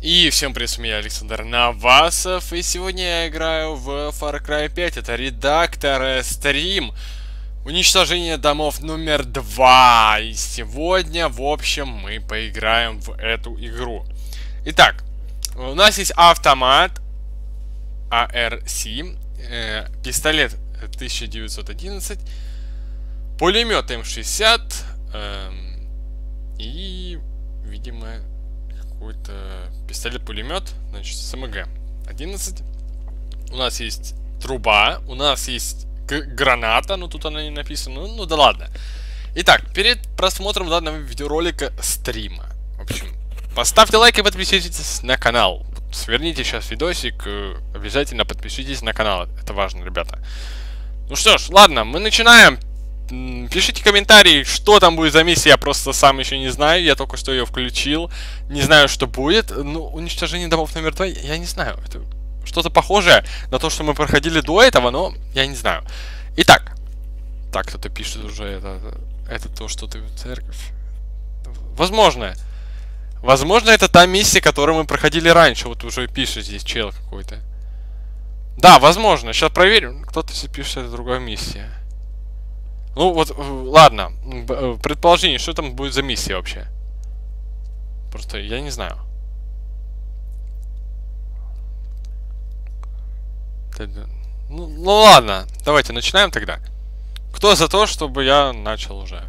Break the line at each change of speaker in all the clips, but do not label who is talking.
И всем привет, с меня Александр Навасов, и сегодня я играю в Far Cry 5, это редактор стрим, уничтожение домов номер два, и сегодня, в общем, мы поиграем в эту игру. Итак, у нас есть автомат ARC, э, пистолет 1911, пулемет М60, э, и, видимо, какой-то пистолет-пулемет, значит, СМГ 11. У нас есть труба, у нас есть граната, но тут она не написана, ну, ну да ладно. Итак, перед просмотром данного видеоролика стрима, в общем, поставьте лайк и подпишитесь на канал. Сверните сейчас видосик, э, обязательно подпишитесь на канал, это важно, ребята. Ну что ж, ладно, мы начинаем. Пишите комментарии, что там будет за миссия, я просто сам еще не знаю, я только что ее включил, не знаю, что будет. Ну, уничтожение домов номер два, я не знаю, это что-то похожее на то, что мы проходили до этого, но я не знаю. Итак, так, кто-то пишет уже, это, это то, что ты в церковь. Возможно. Возможно, это та миссия, которую мы проходили раньше, вот уже пишет здесь чел какой-то. Да, возможно, сейчас проверим, кто-то пишет, это другая миссия. Ну вот, э, ладно. Э, предположение, что там будет за миссия вообще? Просто я не знаю. Ну, ну ладно, давайте начинаем тогда. Кто за то, чтобы я начал уже?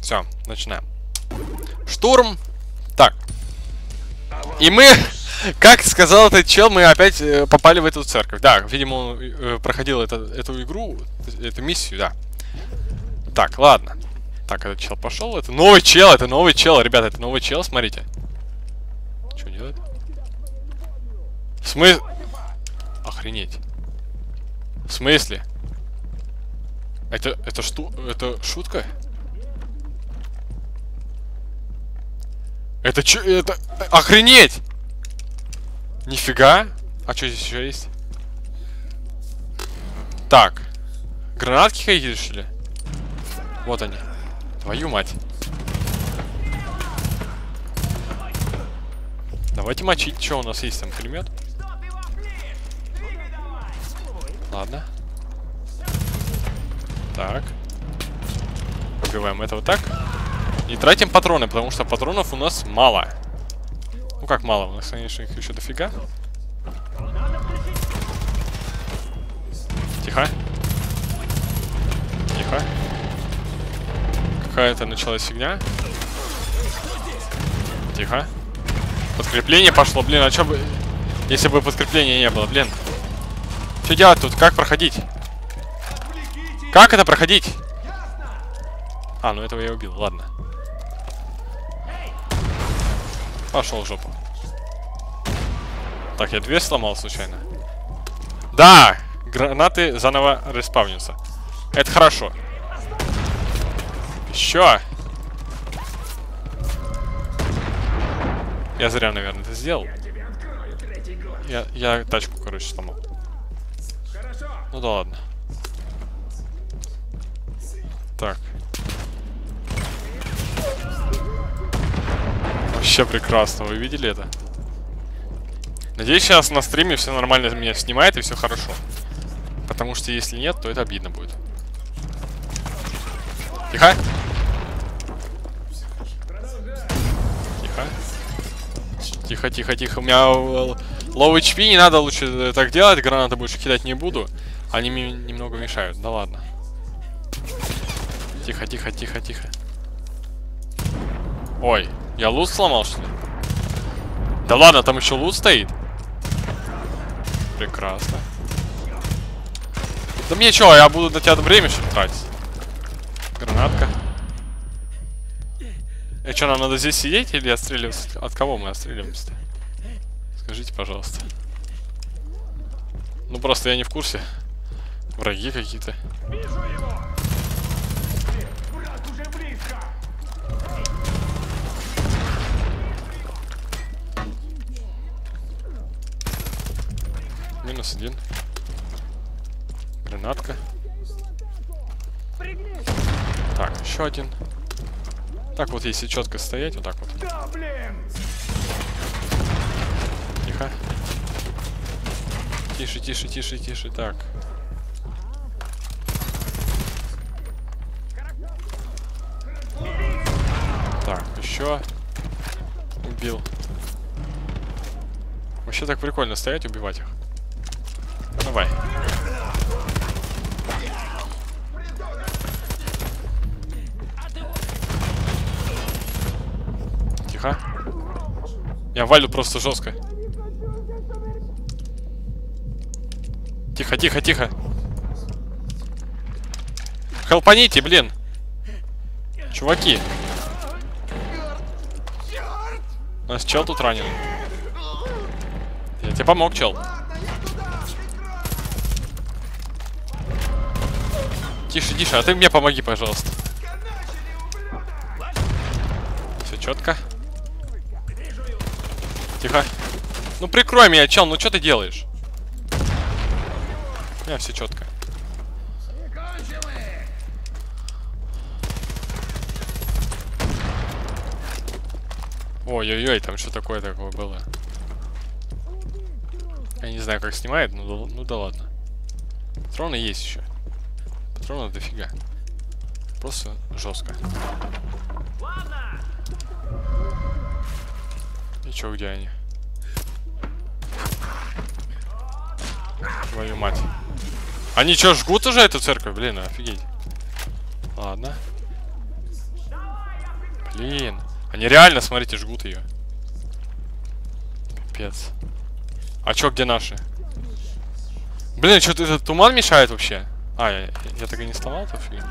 Все, начинаем. Штурм. Так. И мы как сказал этот чел, мы опять э, попали в эту церковь. Да, видимо, он э, проходил это, эту игру, эту миссию, да. Так, ладно. Так, этот чел пошел. Это новый чел, это новый чел, ребята, это новый чел, смотрите. Что делает? В смысле? Охренеть. В смысле? Это, это что? Это шутка? Это что? Это... Охренеть! Нифига. А что здесь еще есть? Так. Гранатки какие решили? Вот они. Твою мать. Давайте мочить. Что у нас есть там? Пулемет? Ладно. Так. Убиваем этого так. Не тратим патроны, потому что патронов у нас мало. Как мало, у нас, конечно, их еще дофига. Тихо. Тихо. Какая-то началась фигня. Тихо. Подкрепление пошло, блин, а что бы... Если бы подкрепления не было, блин. Что делать тут? Как проходить? Как это проходить? А, ну этого я убил, ладно. Пошел в жопу. Так, я дверь сломал случайно. Да! Гранаты заново респавнятся. Это хорошо. Еще! Я зря, наверное, это сделал. Я, я тачку, короче, сломал. Ну да ладно. Так. Вообще прекрасно, вы видели это? Надеюсь, сейчас на стриме все нормально меня снимает и все хорошо. Потому что если нет, то это обидно будет. Тихо. Тихо. Тихо, тихо, тихо. У меня low HP, не надо лучше так делать. Гранаты больше кидать не буду. Они мне немного мешают. Да ладно. Тихо, тихо, тихо, тихо. Ой, я лут сломал, что ли? Да ладно, там еще лут стоит. Прекрасно. Да мне что, я буду на тебя время что тратить? Гранатка. И что, нам надо здесь сидеть или отстреливаться? От кого мы отстреливаемся-то? Скажите, пожалуйста. Ну просто я не в курсе. Враги какие-то. Один. Гранатка. Так, еще один. Так вот, если четко стоять, вот так вот. Тихо. Тише, тише, тише, тише. Так. Так, еще. Убил. Вообще так прикольно стоять, убивать их. Давай. Тихо. Я валю просто жестко. Тихо, тихо, тихо. Хелпаните, блин. Чуваки. У нас чел тут ранен. Я тебе помог, чел. Тише, тише, а ты мне помоги, пожалуйста. Все четко. Тихо. Ну прикрой меня, чел, ну что ты делаешь? У меня все четко. Ой-ой-ой, там что такое такое было? Я не знаю, как снимает, ну, ну да ладно. Патроны есть еще. Патронов дофига. Просто жестко. И чё, где они? Твою мать. Они чё, жгут уже эту церковь? Блин, офигеть. Ладно. Блин. Они реально, смотрите, жгут ее. Пипец. А чё, где наши? Блин, что-то этот туман мешает вообще. А, я, я так и не сломал эту фигню?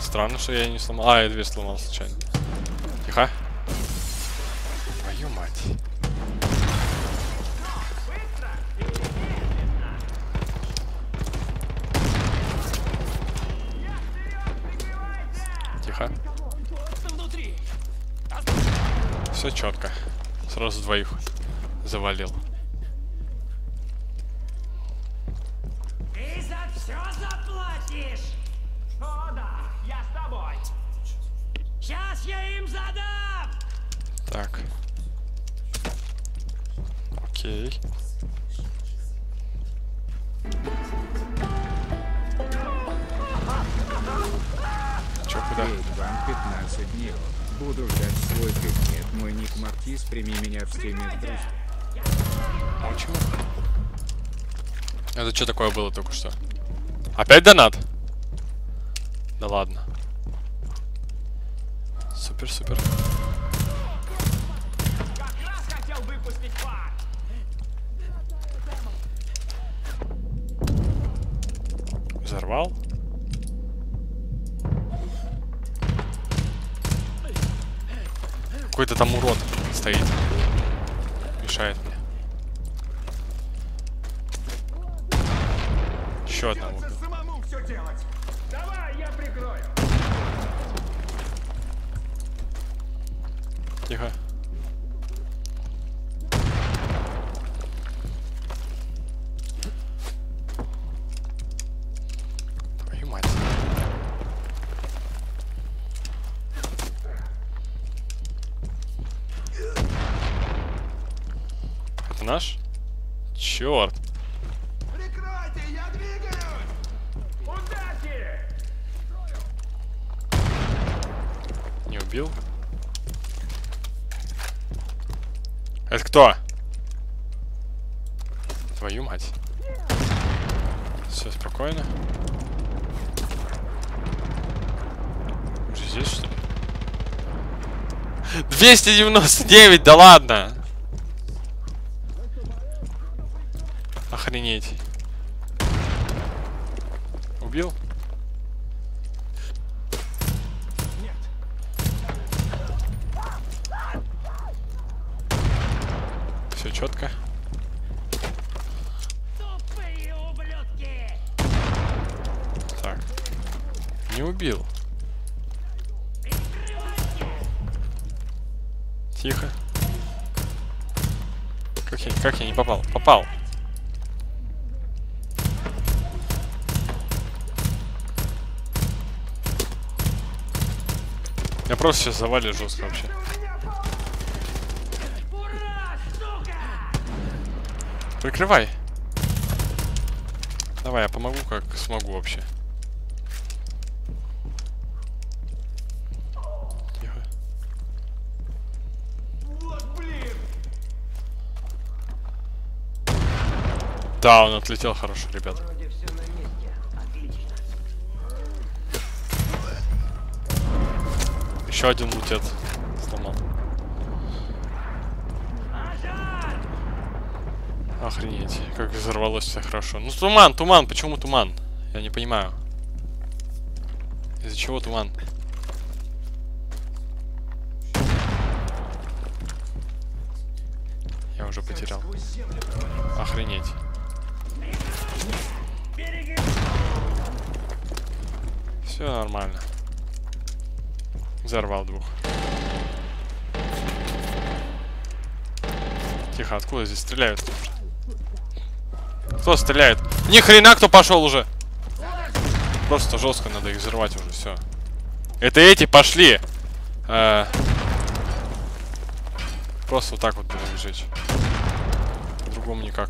Странно, что я ее не сломал. А, я дверь сломал случайно. Тихо. Твою мать. Тихо. Все четко. Сразу двоих завалил. Так. Окей. Чё, куда?
День вам 15 дней. Буду ждать свой предмет. Мой ник Мартис, прими меня в друзья.
А почему? Это что такое было только что? Опять донат? Да ладно. Супер, Взорвал. Какой-то там урод стоит. Мешает мне. Еще одного!
Давай!
Тихо. Наш? Черт.
Прикройте, я двигаюсь! Удачи!
Не убил? Это кто? Твою мать. Все спокойно. Уже здесь что ли? 299, да ладно! Охренеть. Убил? Все четко. Так. Не убил. Тихо. Как я, как я не попал? Попал. Просто сейчас завалю жестко вообще. Прикрывай. Давай, я помогу, как смогу вообще. Тихо. Да, он отлетел хорошо, ребята. Еще один лутет сломал. Охренеть, как взорвалось все хорошо. Ну туман, туман, почему туман? Я не понимаю. Из-за чего туман? Взорвал двух. Тихо, откуда здесь стреляют? Кто стреляет? Ни хрена кто пошел уже! Просто жестко надо их взорвать уже, все. Это эти пошли! Э, Просто вот так вот будем жечь. По-другому никак.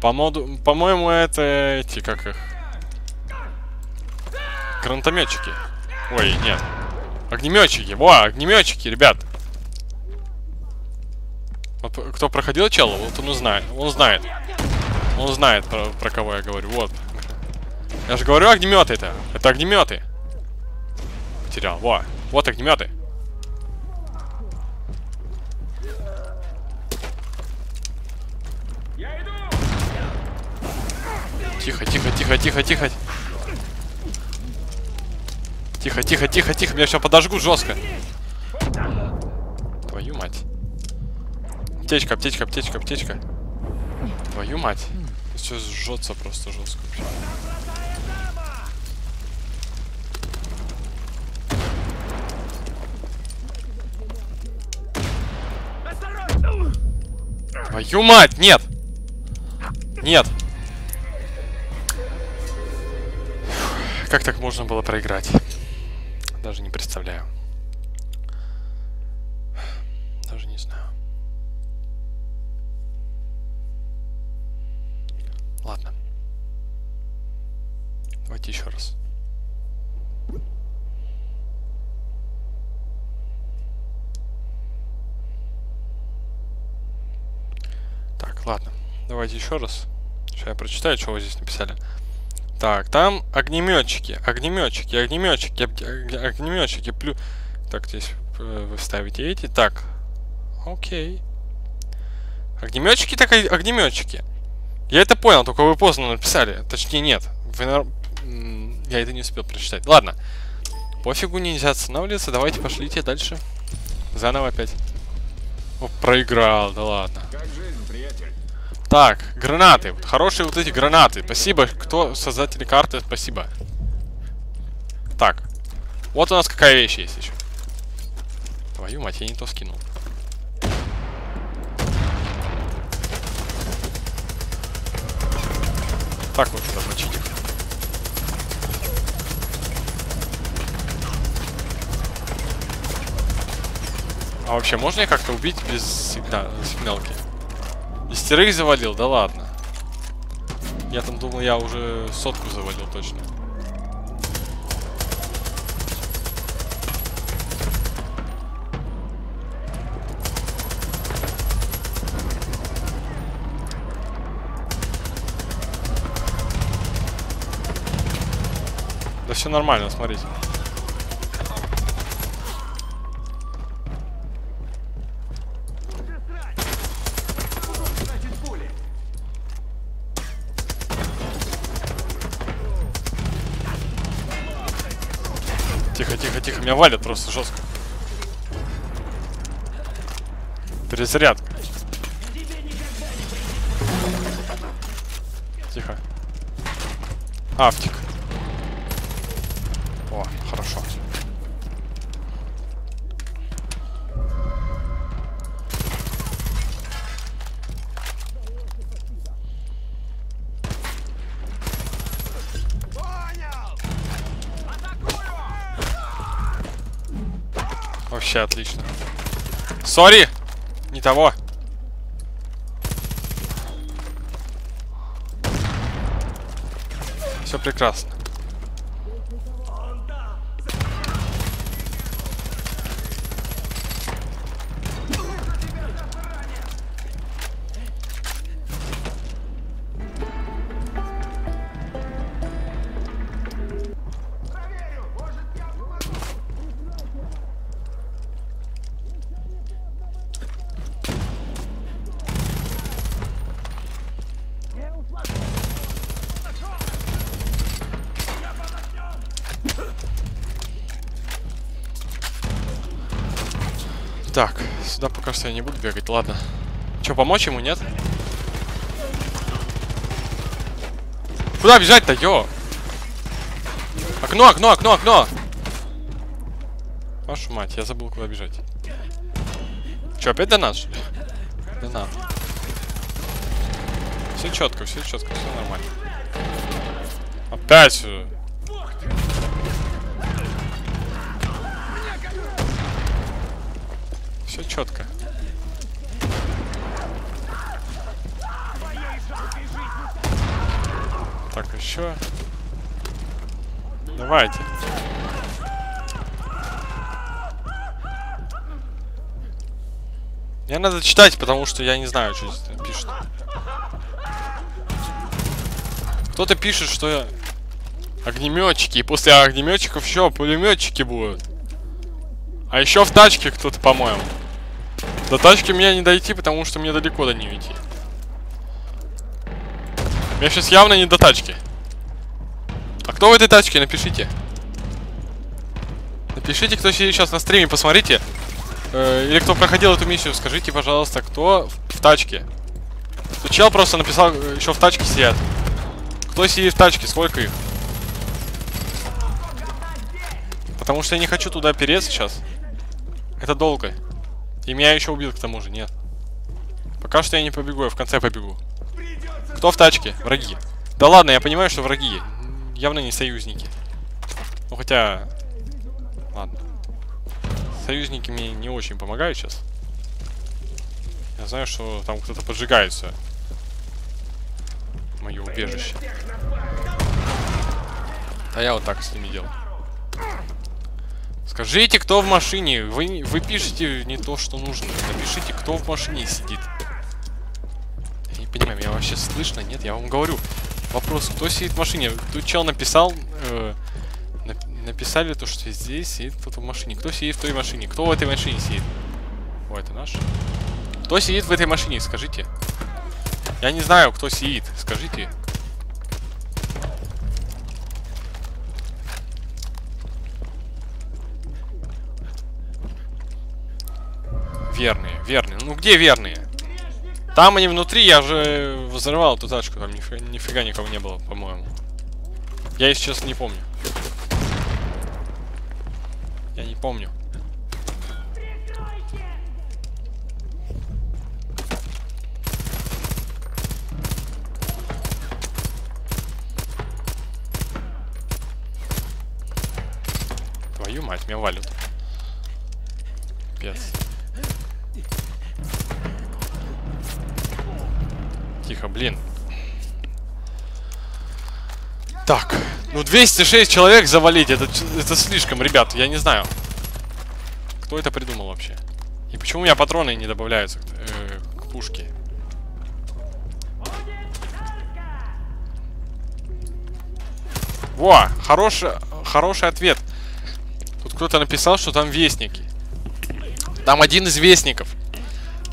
Удовольствием!
По по-моему, это эти, как их? Гранатометчики. Ой, нет. Огнеметчики. Во, огнеметчики, ребят. Вот кто проходил чел, вот он узнает. Он знает. Он знает, про, про кого я говорю. Вот. Я же говорю огнеметы это. Это огнеметы. Потерял. Во. Вот огнеметы. Тихо, тихо, тихо, тихо, тихо. Тихо, тихо, тихо, тихо. Меня сейчас подожгут жестко. Твою мать. Аптечка, аптечка, аптечка, аптечка. Твою мать. Все жжется просто жестко! Твою мать, нет! Нет! Как так можно было проиграть? Даже не представляю. Даже не знаю. Ладно. Давайте еще раз. Так, ладно. Давайте еще раз. Сейчас я прочитаю, что вы здесь написали. Так, там огнеметчики, огнеметчики, огнеметчики, ог- огнеметчики. Плю... Так, здесь э, вы ставите эти. Так, окей. Огнеметчики, так огнеметчики. Я это понял, только вы поздно написали. Точнее, нет. Вы Я это не успел прочитать. Ладно. Пофигу, нельзя останавливаться. Давайте пошлите дальше. Заново опять. О, проиграл, да ладно.
Как жизнь?
Так, гранаты. Вот Хорошие вот эти гранаты. Спасибо, кто создатели карты, спасибо. Так. Вот у нас какая вещь есть еще. Твою мать, я не то скинул. Так вот сюда мочить их. А вообще, можно их как-то убить без сигна- сигналки? Десятерых завалил, да ладно. Я там думал, я уже сотку завалил точно. Да все нормально, смотрите. Просто жестко. Перезарядка. Тихо. О, Сори! Не того. Все прекрасно. Так, сюда пока что я не буду бегать, ладно. Че, помочь ему, нет? Куда бежать-то, ё? Окно, окно, окно, окно! Вашу мать, я забыл, куда бежать. Че, опять до нас? До нас. Все четко, все четко, все нормально. Опять Все четко. Так, еще. Давайте. Мне надо читать, потому что я не знаю, что здесь пишет. Кто-то пишет, что огнеметчики, и после огнеметчиков еще пулеметчики будут. А еще в тачке кто-то, по-моему. До тачки мне не дойти, потому что мне далеко до нее идти. Мне сейчас явно не до тачки. А кто в этой тачке? Напишите. Напишите, кто сейчас на стриме, посмотрите. Э, или кто проходил эту миссию, скажите, пожалуйста, кто в, в тачке. Чел просто написал, э, еще в тачке сидят. Кто сидит в тачке, сколько их? Потому что я не хочу туда переться сейчас. Это долго. И меня еще убил к тому же, нет. Пока что я не побегу, я в конце побегу. Кто в тачке? Враги. Да ладно, я понимаю, что враги. Явно не союзники. Ну хотя... Ладно. Союзники мне не очень помогают сейчас. Я знаю, что там кто-то поджигает все. Мое убежище. А я вот так с ними делал. Скажите, кто в машине? Вы, вы пишете не то, что нужно. Напишите, кто в машине сидит. Я не понимаю, меня вообще слышно? Нет, я вам говорю. Вопрос, кто сидит в машине? Тут чел написал... Э, написали то, что здесь сидит кто-то в машине. Кто сидит в той машине? Кто в этой машине сидит? О, это наш. Кто сидит в этой машине? Скажите. Я не знаю, кто сидит. Скажите. Верные, верные. Ну где верные? Там они внутри, я же взрывал эту тачку, там нифига, нифига никого не было, по-моему. Я, если честно, не помню. Я не помню. Твою мать, меня валят. Пец. Тихо, блин. Так, ну 206 человек завалить, это, это слишком, ребят, я не знаю. Кто это придумал вообще? И почему у меня патроны не добавляются э, к пушке? Во, хороший, хороший ответ. Тут кто-то написал, что там вестники. Там один из вестников.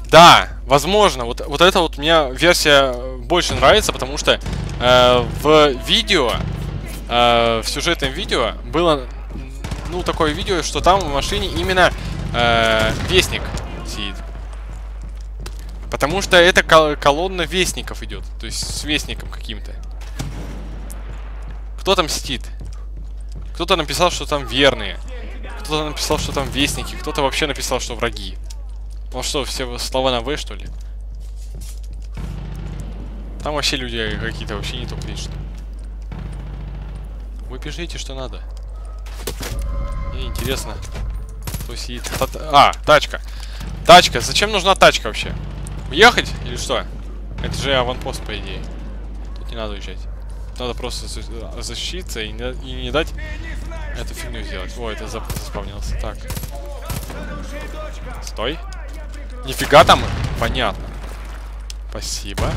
Да, возможно. Вот, вот эта вот мне версия больше нравится, потому что э, в видео, э, в сюжетном видео было, ну, такое видео, что там в машине именно э, вестник сидит. Потому что это кол колонна вестников идет. То есть с вестником каким-то. Кто там сидит? Кто-то написал, что там верные. Кто-то написал, что там вестники. Кто-то вообще написал, что враги. Ну что, все слова на В, что ли? Там вообще люди какие-то вообще не то пишут. Вы пишите, что надо. Мне интересно. Кто сидит? Та- А, тачка. Тачка. Зачем нужна тачка вообще? Уехать или что? Это же аванпост, по идее. Тут не надо уезжать. Надо просто за- защититься и не, и не дать эту фигню сделать. О, это заспавнился. Так. Стой. Нифига там. Понятно. Спасибо.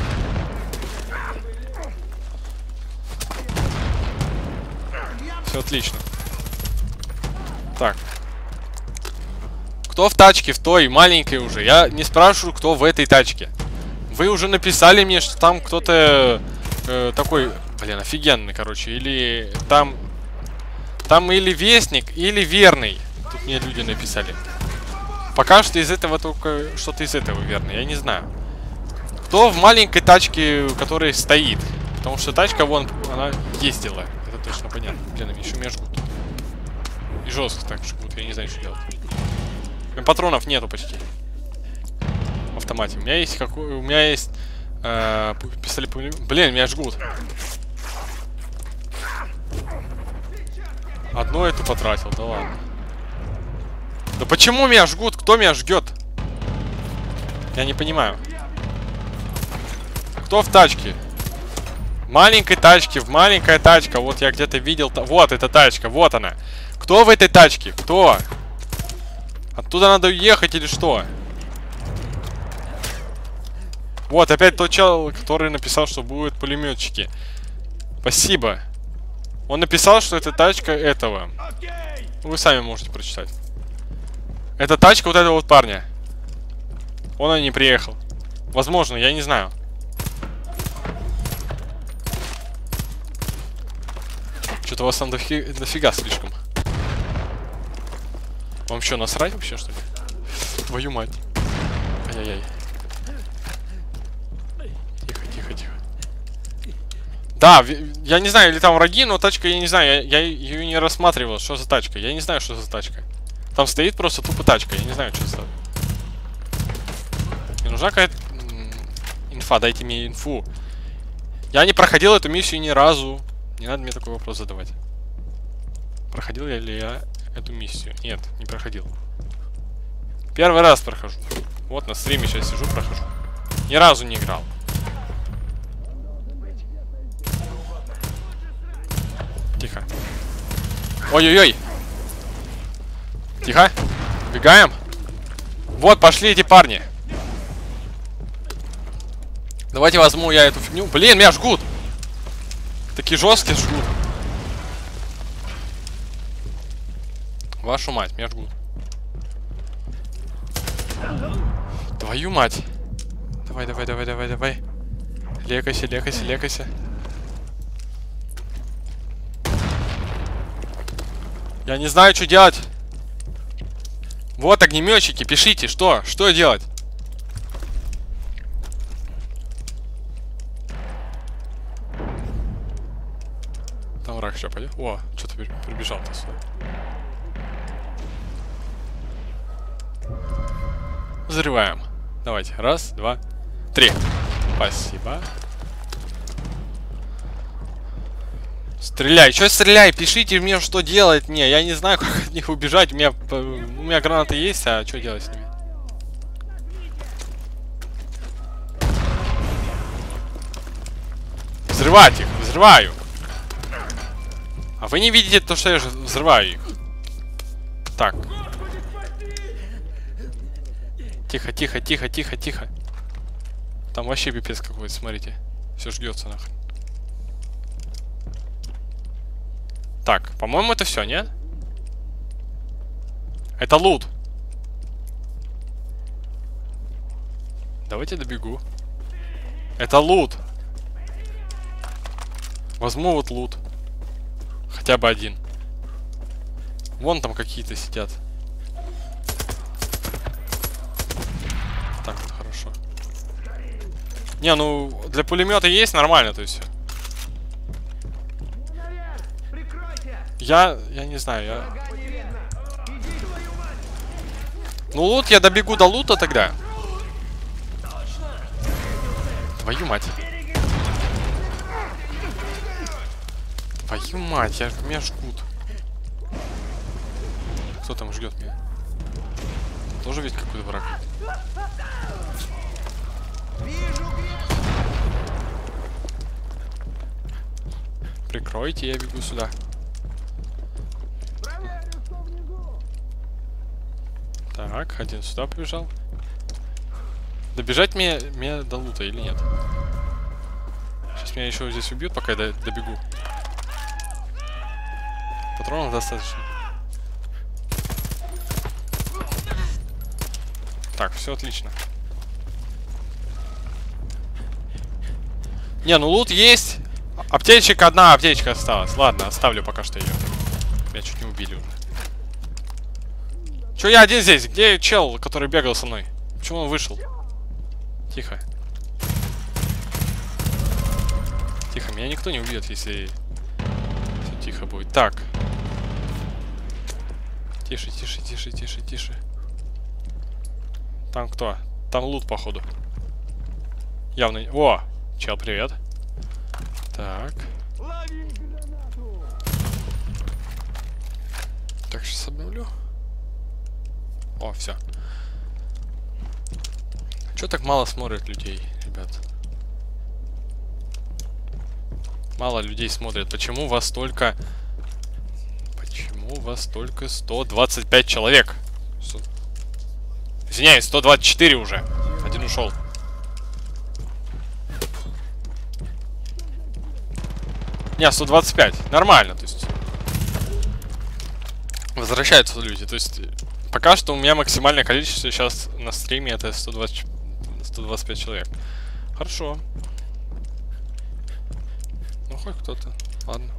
Все отлично. Так. Кто в тачке, в той, маленькой уже? Я не спрашиваю, кто в этой тачке. Вы уже написали мне, что там кто-то э, такой, блин, офигенный, короче. Или там... Там или вестник, или верный. Тут мне люди написали. Пока что из этого только что-то из этого верно, я не знаю. Кто в маленькой тачке, которая стоит? Потому что тачка, вон, она ездила. Это точно понятно. Блин, еще меня жгут. И жестко так жгут, я не знаю, что делать. Патронов нету почти. В автомате. У меня есть какой... У меня есть... Э, пистолет... Блин, меня жгут. Одно это потратил, да ладно. Да почему меня жгут? Кто меня жгет? Я не понимаю. Кто в тачке? Маленькой тачке, в маленькая тачка. Вот я где-то видел. Вот эта тачка, вот она. Кто в этой тачке? Кто? Оттуда надо уехать или что? Вот, опять тот чел, который написал, что будут пулеметчики. Спасибо. Он написал, что это тачка этого. Вы сами можете прочитать. Это тачка вот этого вот парня. Он и не приехал. Возможно, я не знаю. Что-то у вас там дофи- дофига слишком. Вам что, насрать вообще, что ли? Твою мать. Ай-яй-яй. Тихо, тихо, тихо. Да, я не знаю, или там враги, но тачка, я не знаю, я, я ее не рассматривал, что за тачка. Я не знаю, что за тачка. Там стоит просто тупо тачка, я не знаю, что это. Мне нужна какая-то инфа, дайте мне инфу. Я не проходил эту миссию ни разу. Не надо мне такой вопрос задавать. Проходил я ли я эту миссию? Нет, не проходил. Первый раз прохожу. Вот на стриме сейчас сижу, прохожу. Ни разу не играл. Тихо. Ой-ой-ой. Тихо. Бегаем. Вот, пошли эти парни. Давайте возьму я эту фигню. Блин, меня жгут. Такие жесткие жгут. Вашу мать, меня жгут. Твою мать. Давай, давай, давай, давай, давай. Лекайся, лекайся, лекайся. Я не знаю, что делать. Вот огнеметчики, пишите, что? Что делать? Там враг сейчас пойдет. О, что-то прибежал-то сюда. Взрываем. Давайте. Раз, два, три. Спасибо. Стреляй. Что стреляй? Пишите мне, что делать мне. Я не знаю, как от них убежать. У меня, у меня гранаты есть, а что делать с ними? Взрывать их. Взрываю. А вы не видите то, что я же взрываю их. Так. Тихо, тихо, тихо, тихо, тихо. Там вообще пипец какой-то, смотрите. Все ждется нахрен. Так, по-моему, это все, нет? Это лут. Давайте добегу. Это лут. Возьму вот лут. Хотя бы один. Вон там какие-то сидят. Так вот хорошо. Не, ну для пулемета есть нормально, то есть. Я, я не знаю, я. Ну лут, я добегу до лута тогда. Твою мать. Твою мать, я, меня жгут. Кто там ждет меня? Тоже ведь какой-то враг. Прикройте, я бегу сюда. Так, один сюда побежал. Добежать мне, мне до лута или нет? Сейчас меня еще здесь убьют, пока я до- добегу. Патронов достаточно. Так, все отлично. Не, ну лут есть. Аптечек одна аптечка осталась. Ладно, оставлю пока что ее. Меня чуть не убили уже. Че я один здесь? Где чел, который бегал со мной? Почему он вышел? Тихо. Тихо, меня никто не убьет, если все тихо будет. Так. Тише, тише, тише, тише, тише. Там кто? Там лут, походу. Явно... О! Чел, привет. Так. Так, сейчас обновлю. О, все. Че так мало смотрят людей, ребят? Мало людей смотрят. Почему вас только... Почему вас только 125 человек? Сто- Извиняюсь, 124 уже. Один ушел. Не, 125. Нормально, то есть. Возвращаются люди. То есть, пока что у меня максимальное количество сейчас на стриме это 120, 125 человек. Хорошо. Ну, хоть кто-то. Ладно.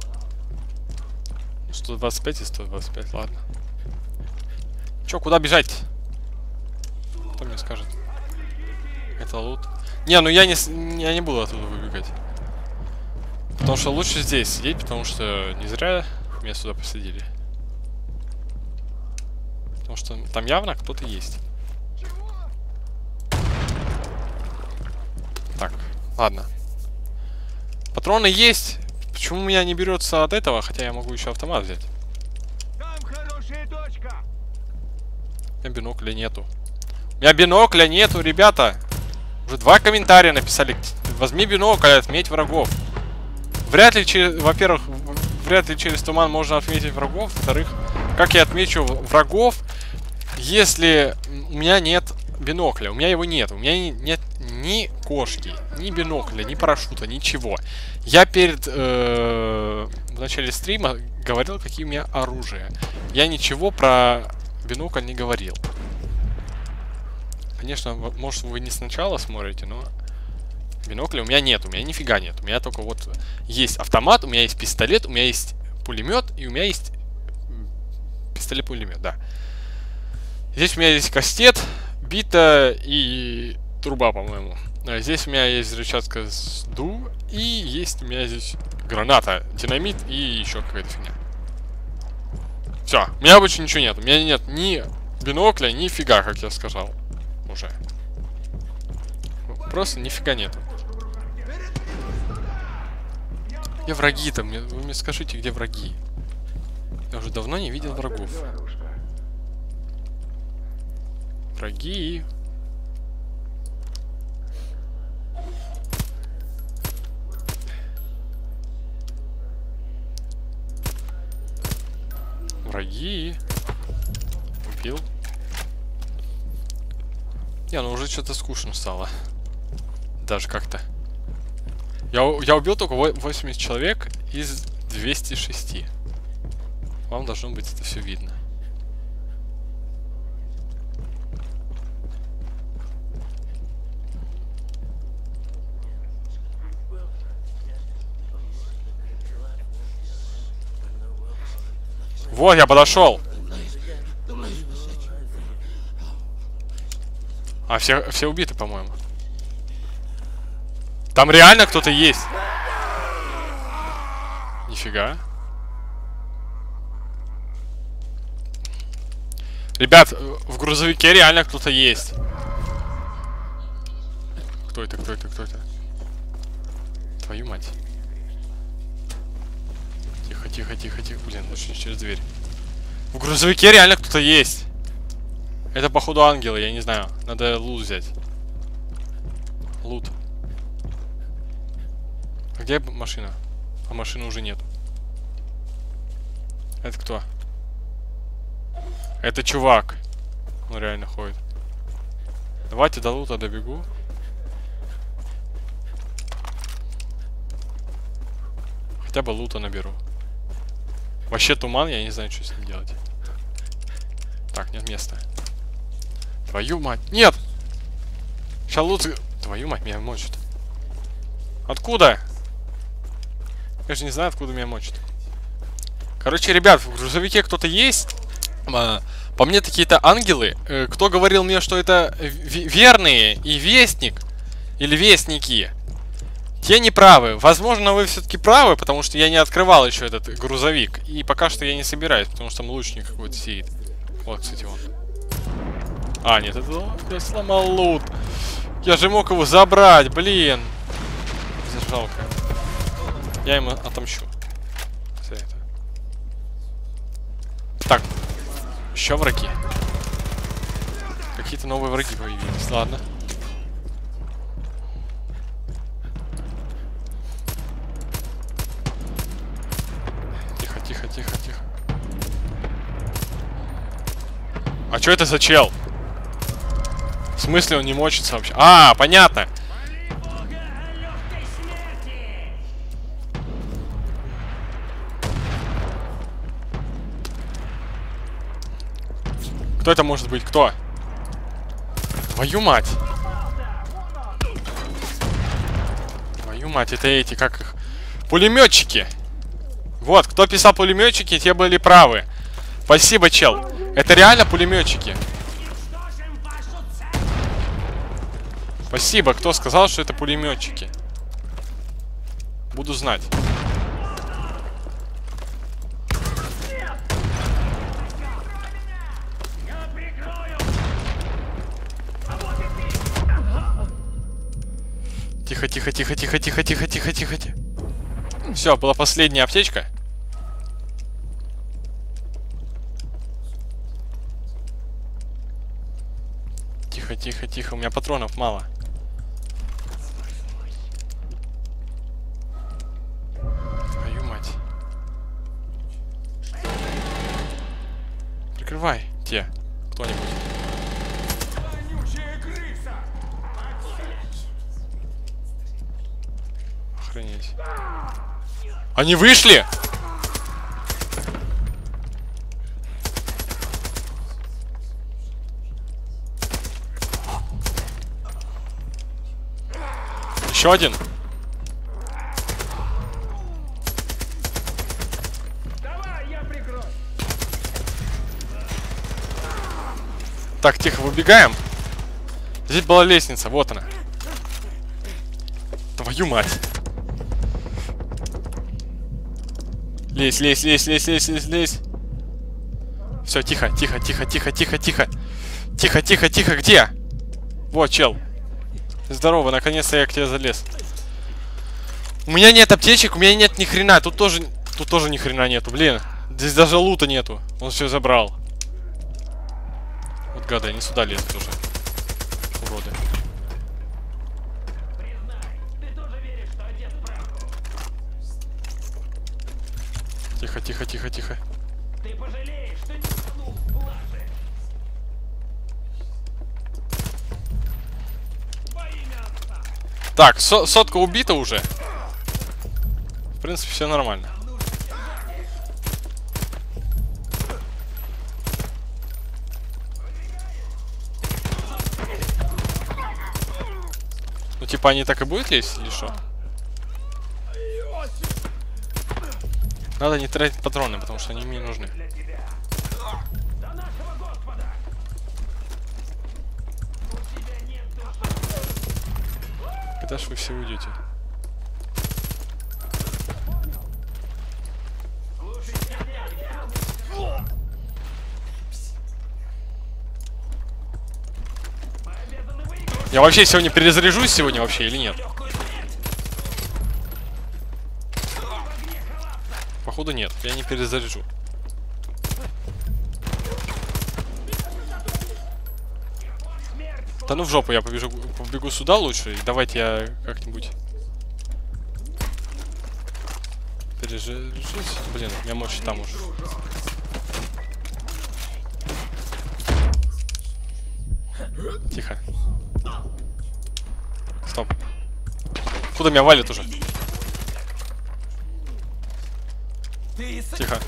125 и 125, ладно. Чё, куда бежать? Кто мне скажет? Это лут. Не, ну я не, я не буду оттуда выбегать. Потому что лучше здесь сидеть, потому что не зря меня сюда посадили. Потому что там явно кто-то есть. Так, ладно. Патроны есть. Почему у меня не берется от этого, хотя я могу еще автомат взять?
Там хорошая точка.
У меня бинокля нету. У меня бинокля нету, ребята. Уже два комментария написали. Возьми бинокль, отметь врагов. Вряд ли через... Во-первых, вряд ли через туман можно отметить врагов. Во-вторых, как я отмечу врагов, если у меня нет бинокля? У меня его нет. У меня не- нет ни кошки, ни бинокля, ни парашюта, ничего. Я перед... э, в начале стрима говорил, какие у меня оружия. Я ничего про бинокль не говорил. Конечно, может вы не сначала смотрите, но бинокля у меня нет, у меня нифига нет. У меня только вот есть автомат, у меня есть пистолет, у меня есть пулемет и у меня есть пистолет-пулемет, да. Здесь у меня есть кастет, бита и труба, по-моему. А здесь у меня есть взрывчатка с ду и есть у меня здесь граната, динамит и еще какая-то фигня. Все, у меня больше ничего нет. У меня нет ни бинокля, ни фига, как я сказал. Уже. Просто нифига нету. Где враги-то? Вы мне скажите, где враги? Я уже давно не видел врагов. Враги. Враги. Убил. Не, ну уже что-то скучно стало. Даже как-то. Я, я убил только во- 80 человек из 206. Вам должно быть это все видно. Вот, я подошел. А, все, все убиты, по-моему. Там реально кто-то есть. Нифига. Ребят, в грузовике реально кто-то есть. Кто это, кто это, кто это? Твою мать. Тихо, тихо, тихо. Блин, не через дверь. В грузовике реально кто-то есть. Это, походу, ангелы, я не знаю. Надо лут взять. Лут. Где машина? А машины уже нет. Это кто? Это чувак. Он реально ходит. Давайте до лута добегу. Хотя бы лута наберу. Вообще туман, я не знаю, что с ним делать. Так, нет места. Твою мать. Нет! Сейчас лут... Твою мать, меня мочит. Откуда? Я же не знаю, откуда меня мочит. Короче, ребят, в грузовике кто-то есть. А, по мне такие-то ангелы. Э, кто говорил мне, что это верные и вестник, или вестники, те не правы. Возможно, вы все-таки правы, потому что я не открывал еще этот грузовик. И пока что я не собираюсь, потому что там лучник какой-то сидит. Вот, кстати, он. А, нет, это я сломал лут. Я же мог его забрать, блин. Жалко. Я ему отомщу. За это. Так. Еще враги. Какие-то новые враги появились. Ладно. Тихо, тихо. А что это за чел? В смысле он не мочится вообще? А, понятно. Кто это может быть? Кто? Твою мать! Твою мать, это эти, как их? Пулеметчики! Вот, кто писал пулеметчики, те были правы. Спасибо, чел. Это реально пулеметчики. Спасибо, кто сказал, что это пулеметчики. Буду знать. Тихо, тихо, тихо, тихо, тихо, тихо, тихо, тихо, тихо. Все, была последняя аптечка. Тихо, тихо. У меня патронов мало. Твою мать. Прикрывай те. Кто-нибудь. Охренеть. Они вышли? Еще один. Так, тихо, выбегаем. Здесь была лестница, вот она. Твою мать. Лезь, лезь, лезь, лезь, лезь, лезь, лезь. Все, тихо, тихо, тихо, тихо, тихо, тихо. Тихо, тихо, тихо, где? Вот, чел. Здорово, наконец-то я к тебе залез. У меня нет аптечек, у меня нет ни хрена. Тут тоже, тут тоже ни хрена нету, блин. Здесь даже лута нету. Он все забрал. Вот гады, они сюда лезут уже. Уроды. Тихо, тихо, тихо, тихо.
Ты пожалеешь, что не ткнул в лажи. Во имя отца.
Так, со сотка убита уже. В принципе, все нормально. Ну, типа, они так и будут лезть или что? Надо не тратить патроны, потому что они мне нужны.
Души.
Когда ж вы все уйдете? Я вообще сегодня перезаряжусь сегодня вообще или нет? Походу нет, я не перезаряжу. Да ну в жопу, я побежу, побегу сюда лучше. И давайте я как-нибудь... Пережить. Блин, у меня мощь там уже. Тихо. Стоп. Куда меня валит уже? Тихо.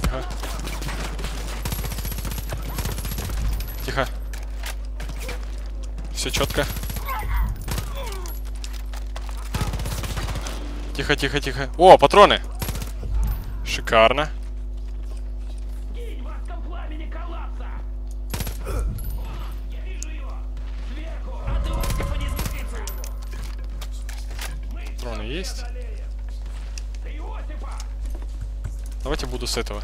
Тихо. Тихо. Все четко. Тихо, тихо, тихо. О, патроны! Шикарно. Патроны есть? Давайте буду с этого.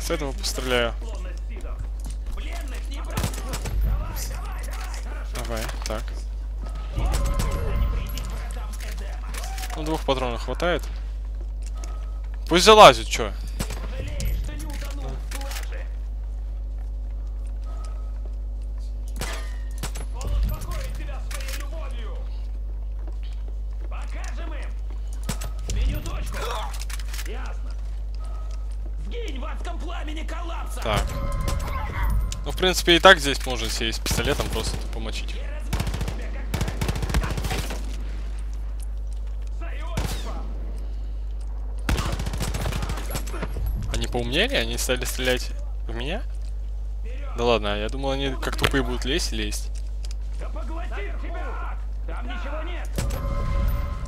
С этого постреляю.
Давай!
Так. Ну, двух патронов хватает. Пусть залазит, чё. Так. Ну, в принципе, и так здесь можно сесть с пистолетом, просто помочить.
За Иосифа!
Они поумнели? Они стали стрелять в меня? Да ладно, я думал, они как тупые будут лезть лезть.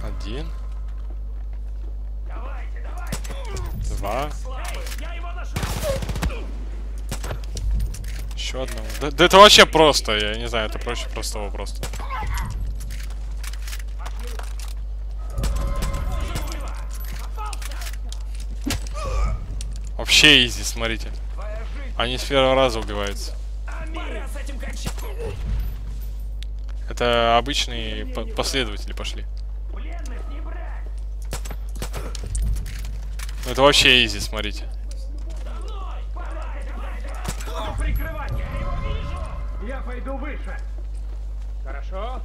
Один, два, еще одного. Да, да это вообще просто, я не знаю, это проще простого просто. Вообще изи, смотрите. Они с первого раза убиваются. Это обычные по- последователи пошли. Это вообще изи, смотрите.
Я пойду выше! Хорошо?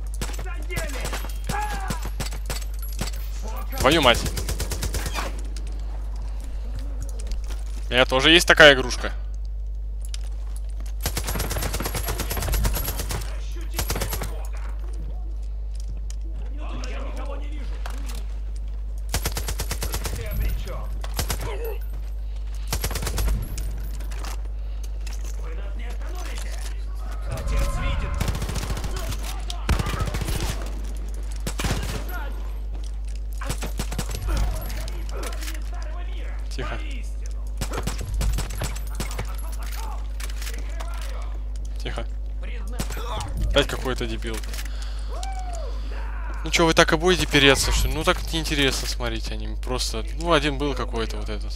Твою мать. Меня тоже есть такая игрушка.
Я никого не вижу! Ты обречен! Вы нас не остановите! Отец видит! Старого мира!
Тихо.
Истину!
Тихо.
Признай!
Опять какой-то дебил. Ну что, вы так и будете переться, что ли? Ну так неинтересно смотреть, они просто... Ну, один был какой-то вот этот.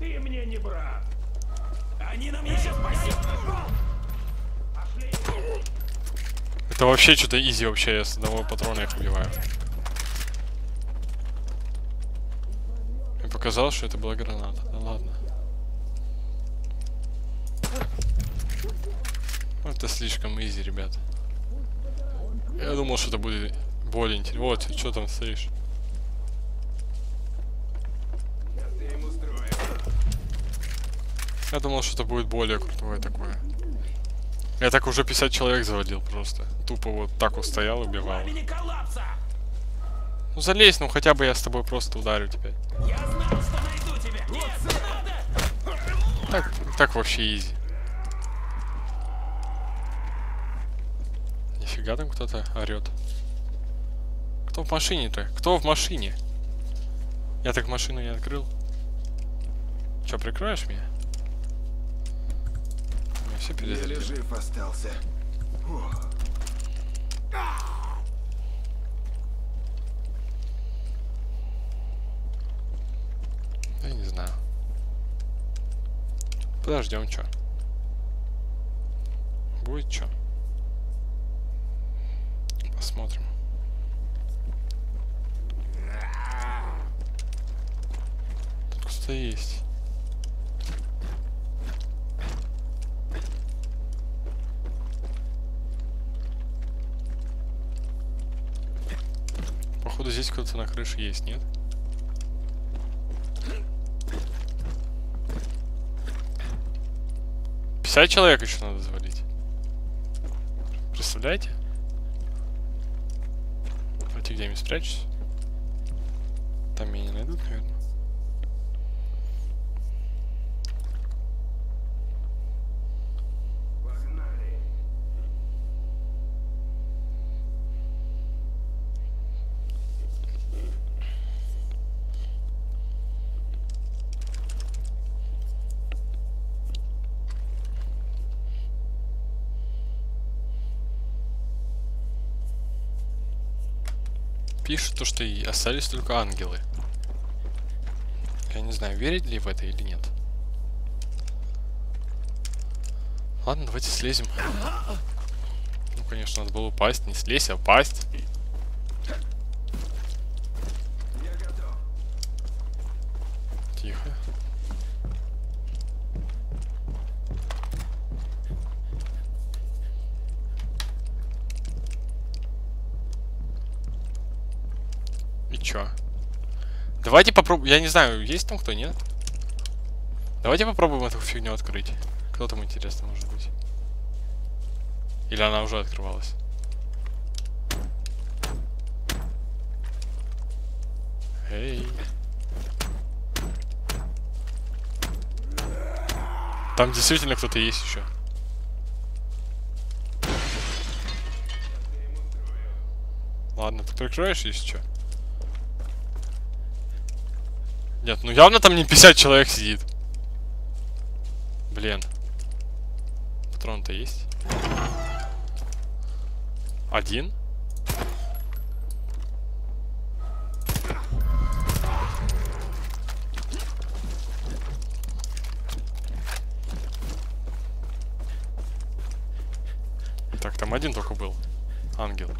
Ты мне не брат! Они нам еще спасибо! Пошли!
Это вообще что-то изи вообще, я с одного патрона их убиваю. Мне показалось, что это была граната. Да ладно. Ну, Это слишком изи, ребят. Я думал, что это будет более интересно. Вот, что там стоишь? Я думал, что это будет более крутое такое. Я так уже 50 человек заводил просто. Тупо вот так вот стоял, убивал. Ну залезь, ну хотя бы я с тобой просто ударю
надо!
Так, так вообще изи. Нифига там кто-то орет. Кто в машине-то? Кто в машине? Я так машину не открыл. Че, прикроешь меня? Я все
Еле
перезарядил.
жив остался.
Я не знаю. Подождем, что. Будет что. Посмотрим. что есть. Походу здесь кто-то на крыше есть, нет? Пятьдесят человек еще надо завалить. Представляете? Давайте где-нибудь спрячусь. Там меня не найдут, наверное. Пишут то, что и остались только ангелы. Я не знаю, верить ли в это или нет. Ладно, давайте слезем. Ну, конечно, надо было упасть. Не слезь, а упасть. Давайте попробуем. Я не знаю, есть там кто, нет? Давайте попробуем эту фигню открыть. Кто там интересно может быть? Или она уже открывалась? Эй. Там действительно кто-то есть еще. Ладно, ты прикроешь, если что? Нет, ну явно там не 50 человек сидит. Блин. Патрон-то есть? Один? Так, там один только был. Ангел.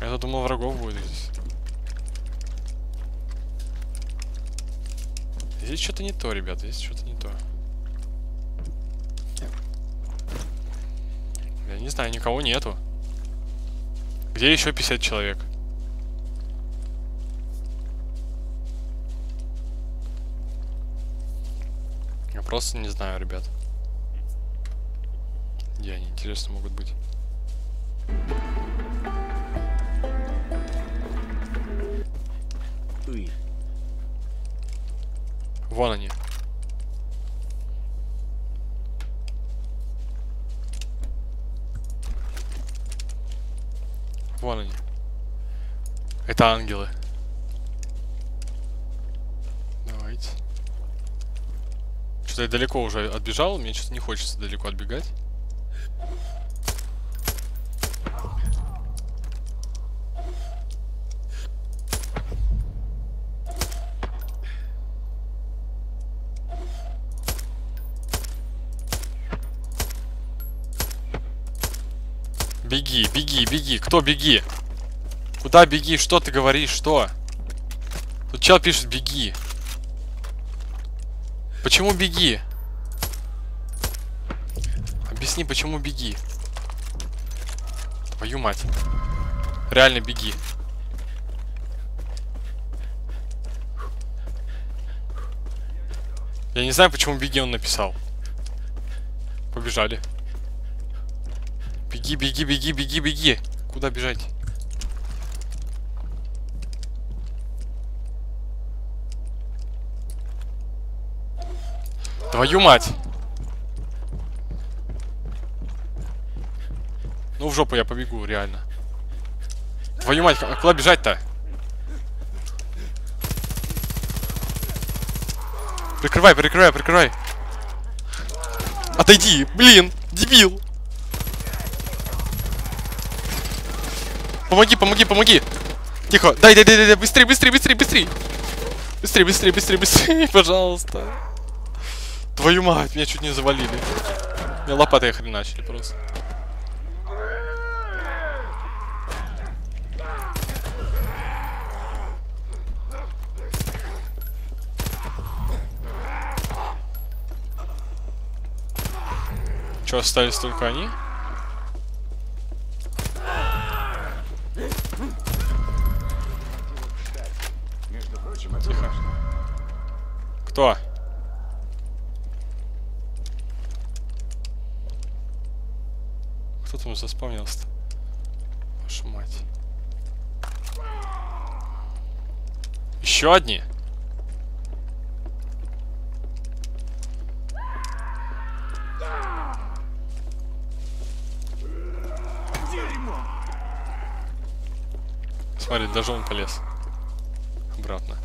Я думал, врагов будет здесь. Здесь что-то не то, ребята, здесь что-то не то. Я не знаю, никого нету. Где еще 50 человек? Я просто не знаю, ребят. Где они, интересно, могут быть? Вон они. Вон они. Это ангелы. Давайте. Что-то я далеко уже отбежал, мне что-то не хочется далеко отбегать. Беги, беги, беги. Кто беги? Куда беги? Что ты говоришь? Что? Тут чел пишет беги. Почему беги? Объясни, почему беги? Твою мать. Реально беги. Я не знаю, почему беги он написал. Побежали. Беги, беги, беги, беги, беги. Куда бежать? Твою мать! Ну в жопу я побегу, реально. Твою мать, куда бежать-то? Прикрывай, прикрывай, прикрывай. Отойди, блин, дебил. Помоги, помоги, помоги. Тихо. Дай, дай, дай, дай, дай. быстрее, быстрее, быстрее, быстрее. Быстрее, быстрее, быстрее, быстрее, пожалуйста. Твою мать, меня чуть не завалили. Меня лопатой охреначили просто. Что, остались только они? Заспавнился-то? Вашу мать. Еще одни? Смотри, даже он полез. Обратно.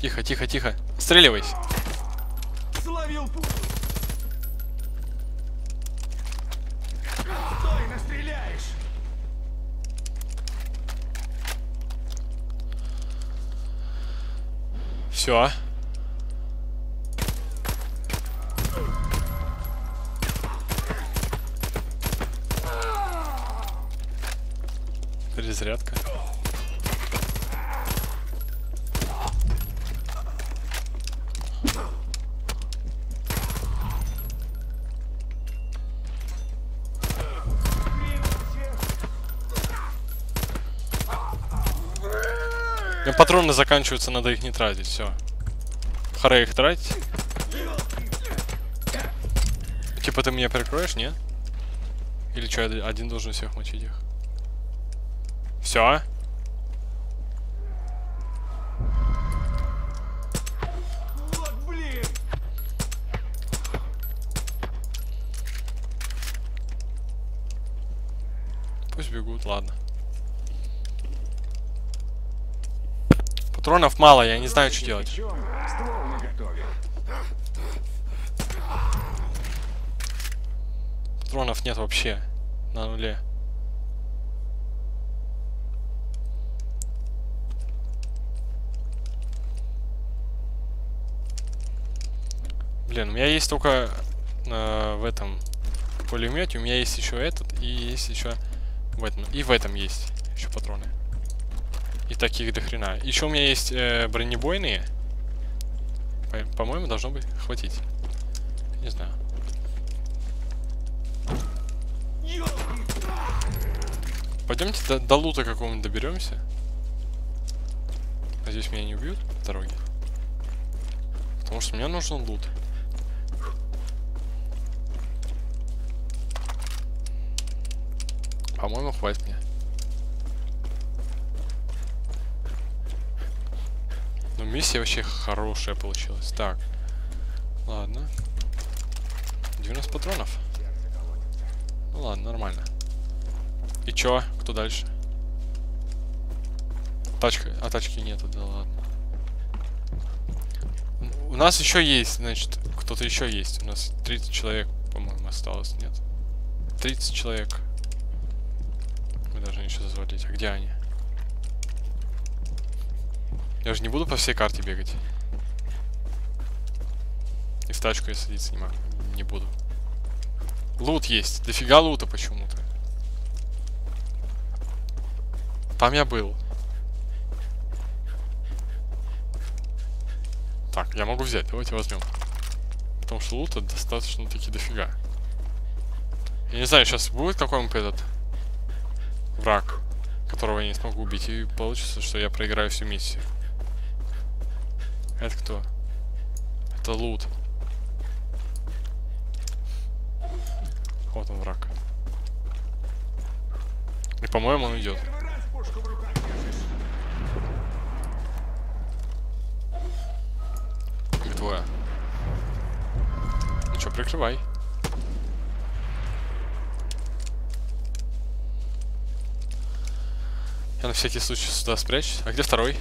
Тихо, тихо, тихо. Стреливайся.
Словил пулю! Стой, настреляешь!
Все. Патроны заканчиваются, надо их не тратить, все. Харе их тратить. Типа ты меня прикроешь, не? Или что, один должен всех мочить их? Все? Патронов мало, я не знаю, что делать. Патронов нет вообще. На нуле. Блин, у меня есть только э, в этом пулемете. У меня есть еще этот и есть еще в этом. И в этом есть еще патроны. И таких до хрена. Еще у меня есть э, бронебойные. По- По-моему, должно быть хватить. Не знаю. Пойдемте до, до лута какого-нибудь доберемся. Надеюсь, меня не убьют по дороге. Потому что мне нужен лут. По-моему, хватит мне. Миссия вообще хорошая получилась. Так. Ладно. 90 патронов. Ну ладно, нормально. И чё? Кто дальше? Тачка. А тачки нету, да ладно. У- нас еще есть, значит, кто-то еще есть. У нас 30 человек, по-моему, осталось, нет? 30 человек. Мы должны еще завалить. А где они? Я же не буду по всей карте бегать. И в тачку я садиться не могу. Не буду. Лут есть. Дофига лута почему-то. Там я был. Так, я могу взять. Давайте возьмем. Потому что лута достаточно таки дофига. Я не знаю, сейчас будет какой-нибудь этот враг, которого я не смогу убить, и получится, что я проиграю всю миссию. Это кто? Это лут. Вот он враг. И по-моему он идет. Где твоя? Ну чё, прикрывай. Я на всякий случай сюда спрячусь. А где второй?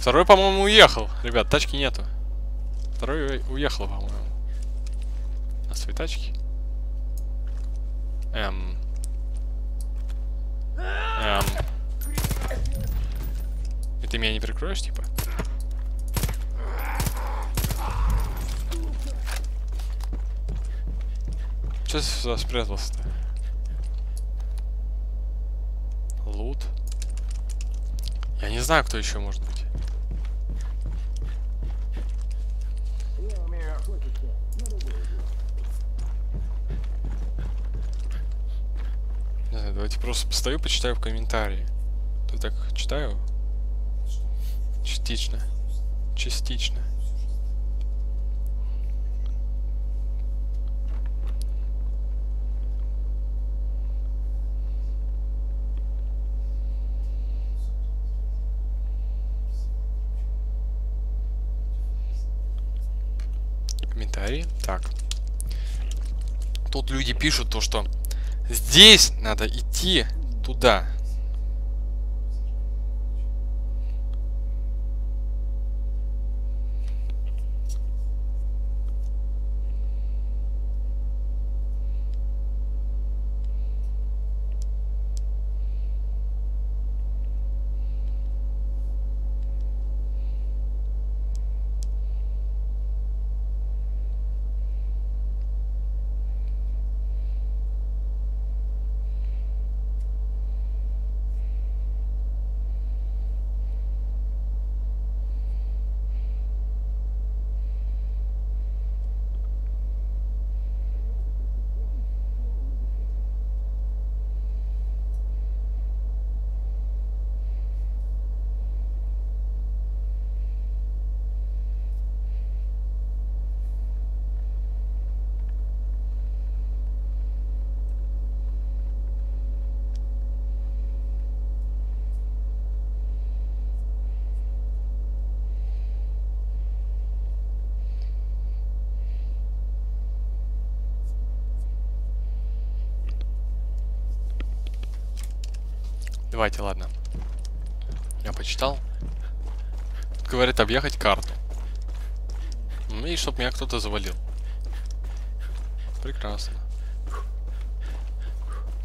Второй, по-моему, уехал. Ребят, тачки нету. Второй уехал, по-моему. На своей тачке. Эм. Эм. И ты меня не прикроешь, типа? Че ты сюда спрятался-то? Лут. Я не знаю, кто еще может. Давайте просто постою, почитаю в комментарии. То так читаю. Частично. Частично. Комментарии. Так. Тут люди пишут то, что здесь надо идти туда. Давайте, ладно. Я почитал. Говорит, объехать карту. Ну и чтоб меня кто-то завалил. Прекрасно.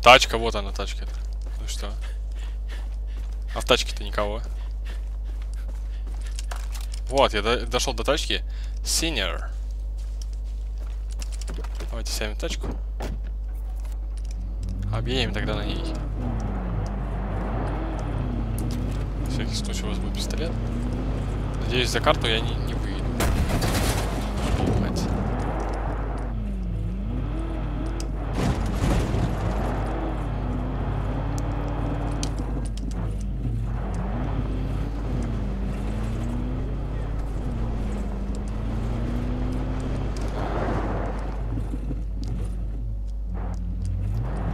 Тачка, вот она, тачка. Ну что? А в тачке-то никого. Вот, я до- дошел до тачки. Senior. Давайте сядем в тачку. Объедем тогда на ней. На всякий случай у вас будет пистолет. Надеюсь, за карту я не, не выйду. Мать.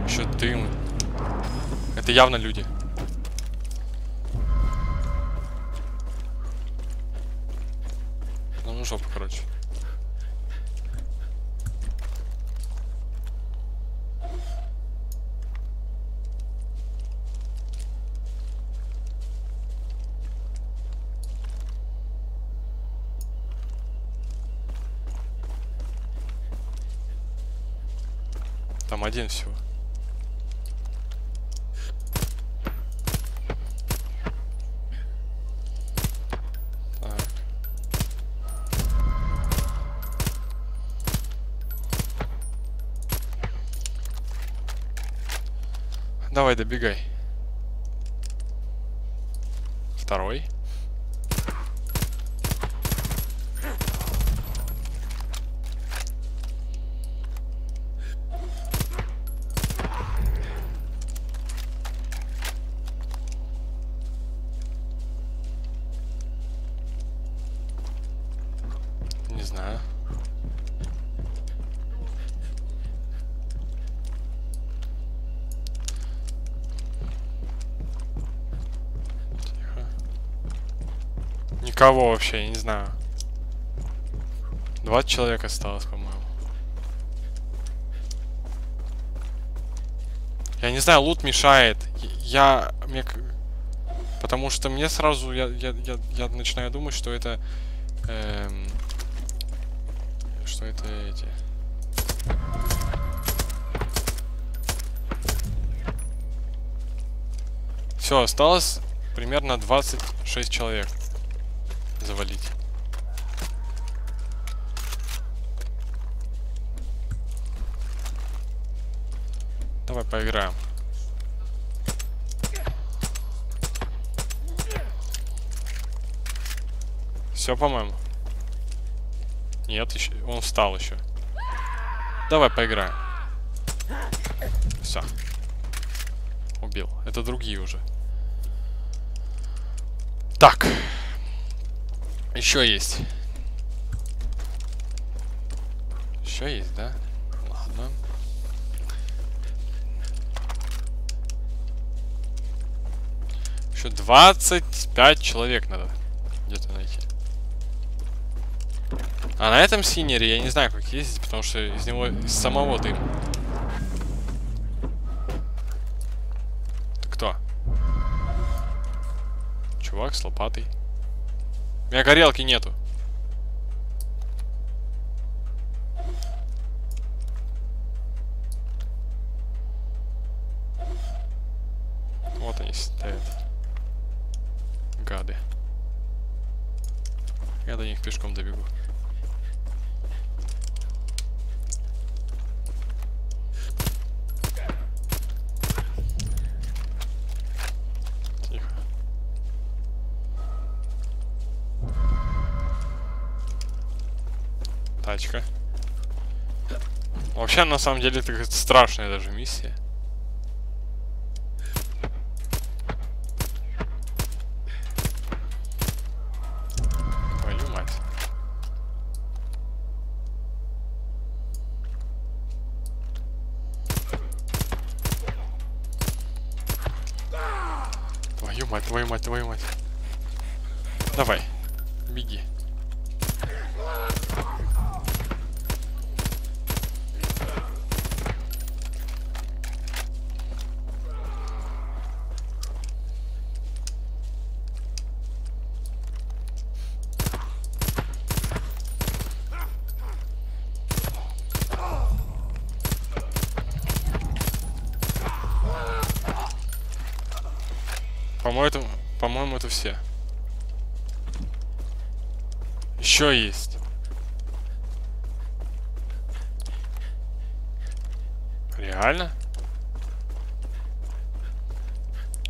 Еще дым. Это явно люди. Один всего. Давай, добегай. Второй. Никого вообще, я не знаю. 20 человек осталось, по-моему. Я не знаю, лут мешает. Я... Мне... Потому что мне сразу... Я, я, я, я начинаю думать, что это... эм, что это эти... Все, осталось примерно 26 человек завалить. Давай поиграем. Все, по-моему. Нет, еще. Он встал еще. Давай поиграем. Все. убил. Это другие уже. Так. Еще есть. Еще есть, да? Ладно. Еще 25 человек надо где-то найти. А на этом синере я не знаю, как ездить, потому что из него, из самого дым. Ты кто? Чувак с лопатой. У меня горелки нету. Вот они стоят. Гады. Я до них пешком добегу. Вообще, на самом деле, это страшная даже миссия. Твою мать. Твою мать, твою мать, твою мать. Давай, беги. По-моему, это, по-моему, это все. Еще есть. Реально?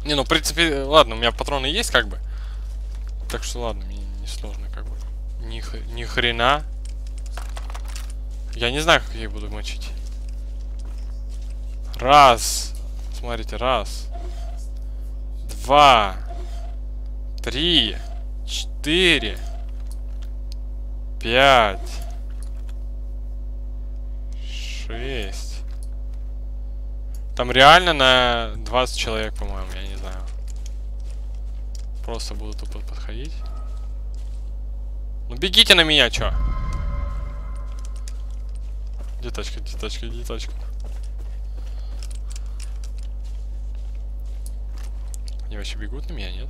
Не, ну, в принципе, ладно, у меня патроны есть, как бы. Так что, ладно, мне не сложно, как бы. Ни, х- ни хрена. Я не знаю, как я их буду мочить. Раз. Смотрите, раз. Два. Три. Четыре. Пять. Шесть. Там реально на 20 человек, по-моему, я не знаю. Просто буду тупо подходить. Ну бегите на меня, чё? Где тачка, где тачка? Они вообще бегут на меня, нет?